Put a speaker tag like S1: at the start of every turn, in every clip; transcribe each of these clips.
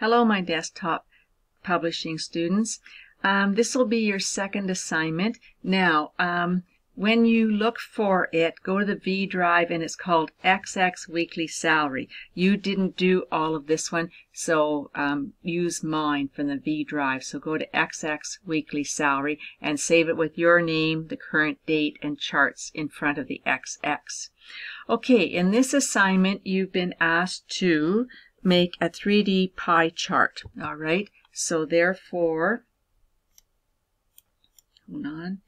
S1: Hello, my desktop publishing students. Um, this will be your second assignment. Now, um, when you look for it, go to the V drive and it's called XX Weekly Salary. You didn't do all of this one, so um, use mine from the V drive. So go to XX Weekly Salary and save it with your name, the current date, and charts in front of the XX. Okay, in this assignment, you've been asked to make a 3D pie chart. All right, so therefore, hold on.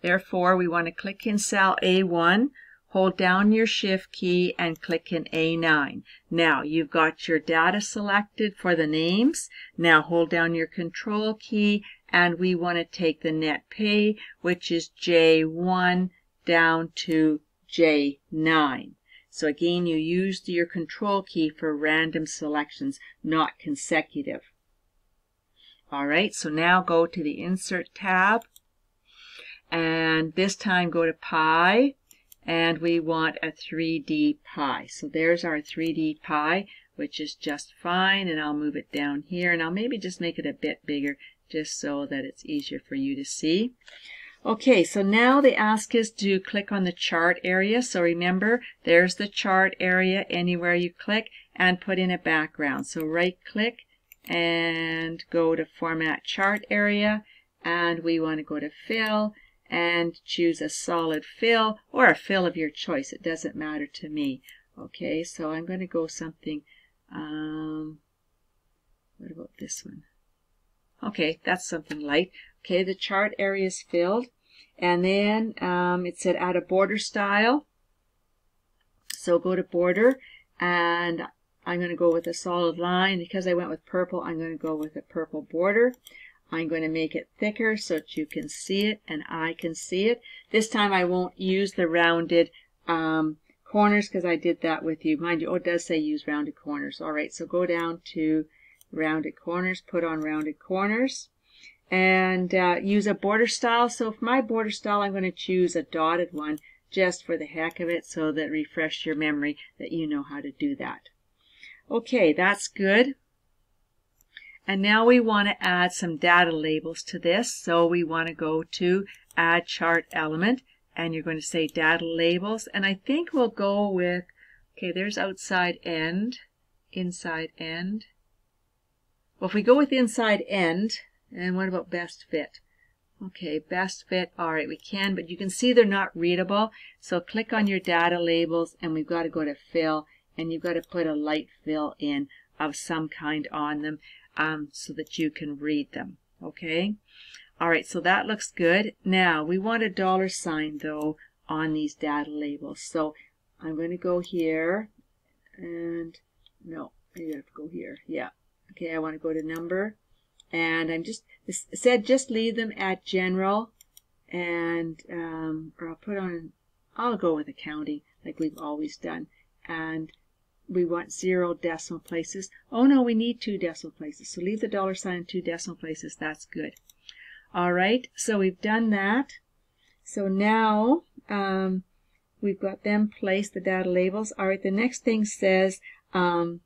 S1: Therefore, we want to click in cell A1, hold down your shift key and click in A9. Now you've got your data selected for the names. Now hold down your control key and we want to take the net pay, which is J1 down to J9. So again, you used your control key for random selections, not consecutive. All right, so now go to the Insert tab and this time go to pie and we want a 3D pie. So there's our 3D pie, which is just fine. And I'll move it down here and I'll maybe just make it a bit bigger just so that it's easier for you to see. Okay, so now they ask us to click on the chart area. So remember, there's the chart area anywhere you click and put in a background. So right click and go to format chart area and we want to go to fill and choose a solid fill or a fill of your choice. It doesn't matter to me. Okay, so I'm going to go something, um, what about this one? Okay, that's something light. Okay, the chart area is filled. And then um, it said add a border style. So go to border and I'm going to go with a solid line. Because I went with purple, I'm going to go with a purple border. I'm going to make it thicker so that you can see it and I can see it. This time I won't use the rounded um, corners because I did that with you. Mind you, oh, it does say use rounded corners. All right, so go down to rounded corners, put on rounded corners, and uh, use a border style. So for my border style, I'm going to choose a dotted one just for the heck of it so that refresh your memory that you know how to do that. Okay, that's good. And now we want to add some data labels to this. So we want to go to add chart element and you're going to say data labels. And I think we'll go with, okay, there's outside end, inside end. Well, if we go with inside end, and what about best fit? Okay, best fit, all right, we can, but you can see they're not readable. So click on your data labels and we've got to go to fill and you've got to put a light fill in of some kind on them um, so that you can read them. Okay? All right, so that looks good. Now, we want a dollar sign, though, on these data labels. So I'm going to go here, and no, I have to go here. Yeah. Okay, I want to go to number, and I'm just, said just leave them at general, and, um, or I'll put on, I'll go with accounting, like we've always done. And we want zero decimal places. Oh no, we need two decimal places. So leave the dollar sign in two decimal places. That's good. All right, so we've done that. So now um, we've got them placed, the data labels. All right, the next thing says um,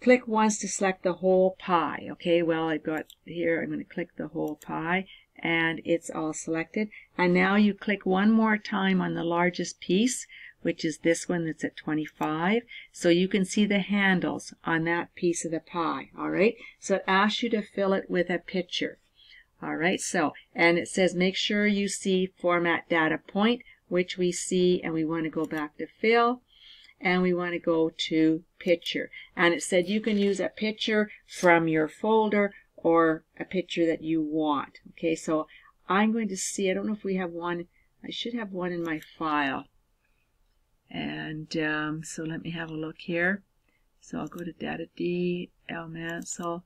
S1: click once to select the whole pie. Okay, well, I've got here, I'm going to click the whole pie and it's all selected. And now you click one more time on the largest piece which is this one that's at 25. So you can see the handles on that piece of the pie, all right? So it asks you to fill it with a picture. All right, so, and it says make sure you see format data point, which we see, and we want to go back to fill, and we want to go to picture. And it said you can use a picture from your folder or a picture that you want. Okay, so I'm going to see, I don't know if we have one, I should have one in my file. And um, so let me have a look here. So I'll go to Data D, L Mansell,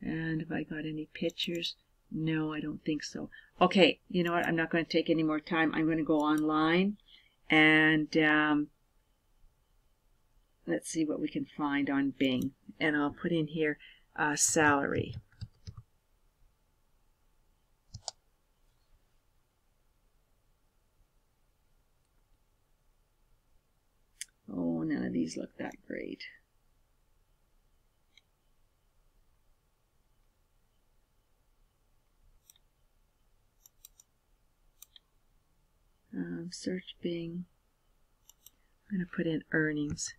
S1: and if I got any pictures, no, I don't think so. Okay, you know what? I'm not going to take any more time. I'm going to go online and um, let's see what we can find on Bing. And I'll put in here uh, salary. Oh, none of these look that great. Um, search Bing. I'm going to put in earnings.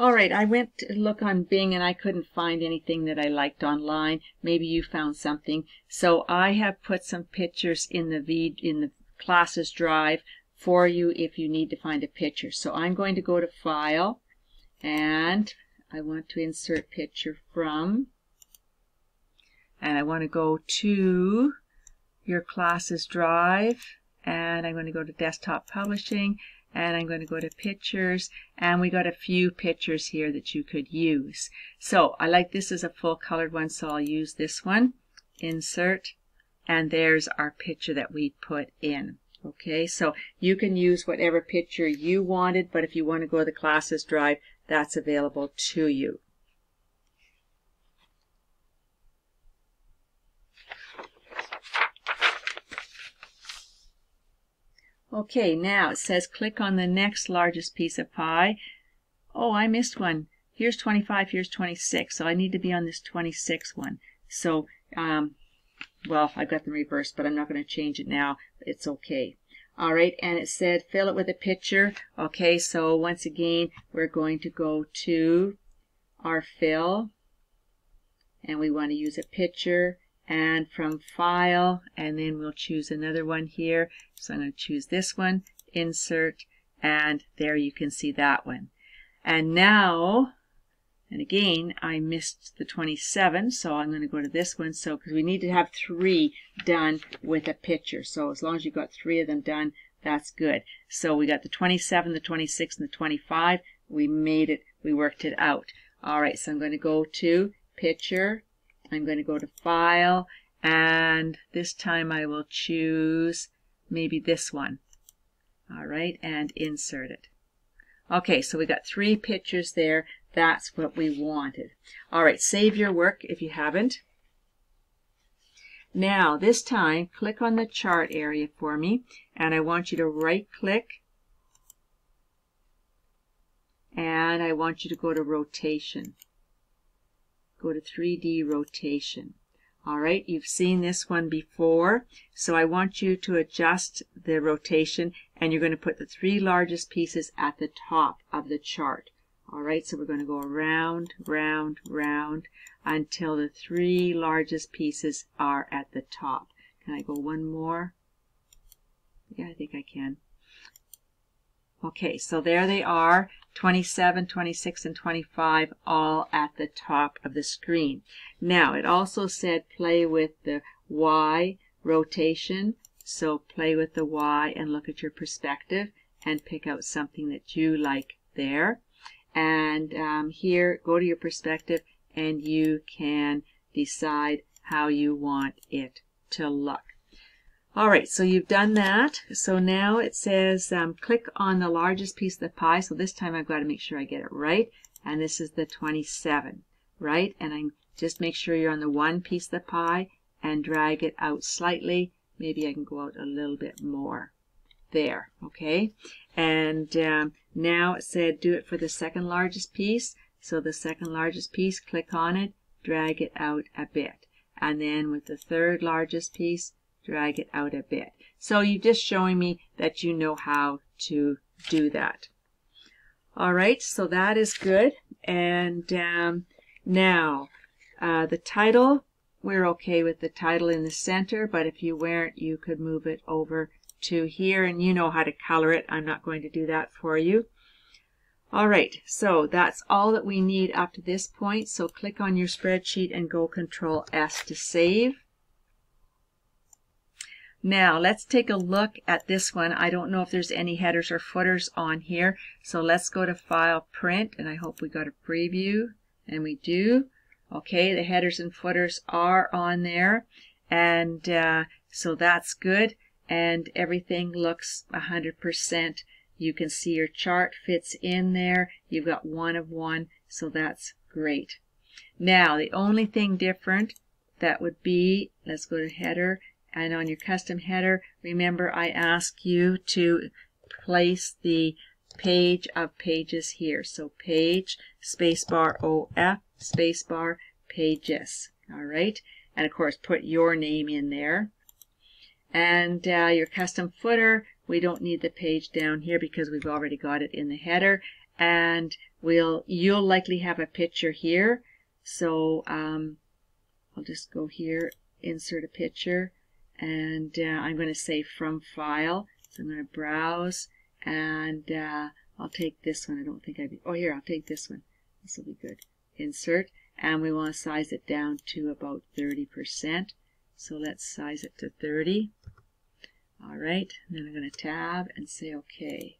S1: All right, I went to look on Bing and I couldn't find anything that I liked online. Maybe you found something. So I have put some pictures in the v in the classes drive for you if you need to find a picture. So I'm going to go to File and I want to insert picture from and I want to go to your classes drive and I'm going to go to desktop publishing and I'm going to go to pictures and we got a few pictures here that you could use. So I like this as a full colored one so I'll use this one. Insert and there's our picture that we put in. Okay, so you can use whatever picture you wanted, but if you want to go to the classes drive, that's available to you. Okay, now it says click on the next largest piece of pie. Oh, I missed one. Here's 25, here's 26, so I need to be on this 26 one. So, um, well, I've got them reversed, but I'm not going to change it now. It's okay. All right, and it said fill it with a picture. Okay, so once again, we're going to go to our fill, and we want to use a picture and from file and then we'll choose another one here. So I'm going to choose this one insert and there you can see that one. And now and again I missed the 27 so I'm going to go to this one. So because we need to have three done with a picture. So as long as you've got three of them done that's good. So we got the 27 the 26 and the 25 we made it we worked it out. All right so I'm going to go to picture I'm going to go to File, and this time I will choose maybe this one. All right, and insert it. Okay, so we got three pictures there. That's what we wanted. All right, save your work if you haven't. Now, this time, click on the chart area for me, and I want you to right-click, and I want you to go to Rotation go to 3D rotation. All right, you've seen this one before, so I want you to adjust the rotation and you're going to put the three largest pieces at the top of the chart. All right, so we're going to go around, round, round until the three largest pieces are at the top. Can I go one more? Yeah, I think I can. Okay, so there they are, 27, 26, and 25 all at the top of the screen. Now, it also said play with the Y rotation, so play with the Y and look at your perspective and pick out something that you like there. And um, here, go to your perspective and you can decide how you want it to look. All right, so you've done that. So now it says um, click on the largest piece of the pie. So this time I've got to make sure I get it right. And this is the 27, right? And I just make sure you're on the one piece of the pie and drag it out slightly. Maybe I can go out a little bit more. There, okay? And um, now it said do it for the second largest piece. So the second largest piece, click on it, drag it out a bit. And then with the third largest piece, drag it out a bit. So you're just showing me that you know how to do that. All right, so that is good. And um, now, uh, the title, we're okay with the title in the center, but if you weren't, you could move it over to here, and you know how to color it. I'm not going to do that for you. All right, so that's all that we need up to this point. So click on your spreadsheet and go Control S to save. Now let's take a look at this one. I don't know if there's any headers or footers on here. So let's go to File, Print, and I hope we got a preview. And we do. Okay, the headers and footers are on there. And uh, so that's good. And everything looks 100%. You can see your chart fits in there. You've got one of one, so that's great. Now, the only thing different that would be, let's go to header, and on your custom header, remember I ask you to place the page of pages here. So page, spacebar OF, spacebar, pages. All right. And of course, put your name in there. And uh, your custom footer, we don't need the page down here because we've already got it in the header. And we'll you'll likely have a picture here. So um, I'll just go here, insert a picture, and uh, I'm going to say from file. So I'm going to browse, and uh, I'll take this one. I don't think i'd Oh, here I'll take this one. This will be good. Insert, and we want to size it down to about 30%. So let's size it to 30. All right, then I'm going to tab and say OK,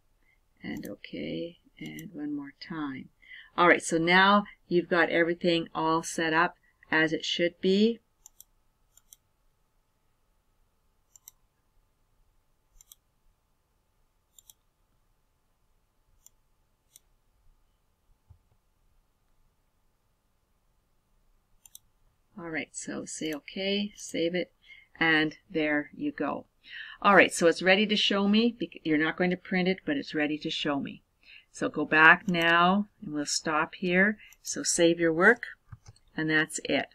S1: and OK, and one more time. All right, so now you've got everything all set up as it should be. All right, so say OK, save it, and there you go. All right, so it's ready to show me. You're not going to print it, but it's ready to show me. So go back now, and we'll stop here. So save your work, and that's it.